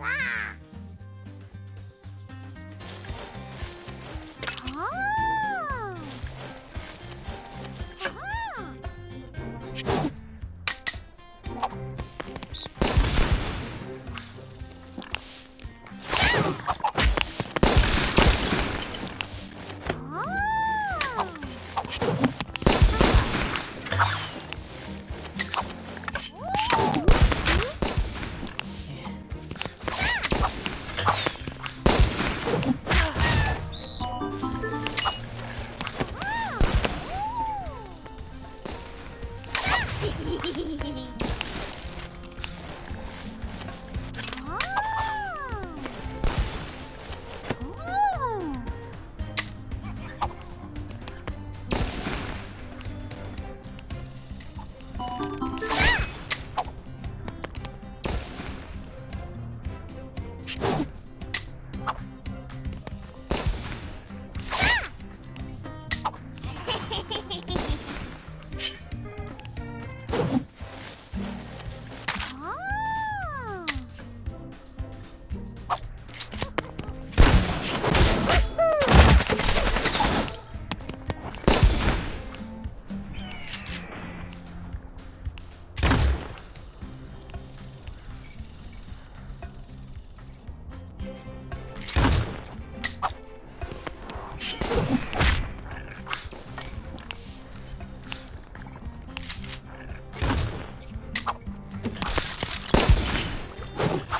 Ha ha ha!